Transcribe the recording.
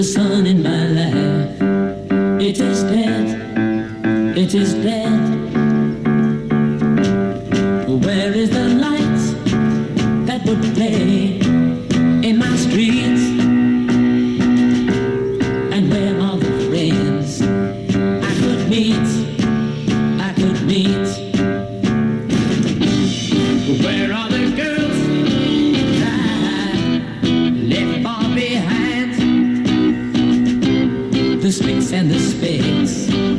the sun in my life. It is dead, it is dead. Where is the light that would play in my street? the spicks and the specks.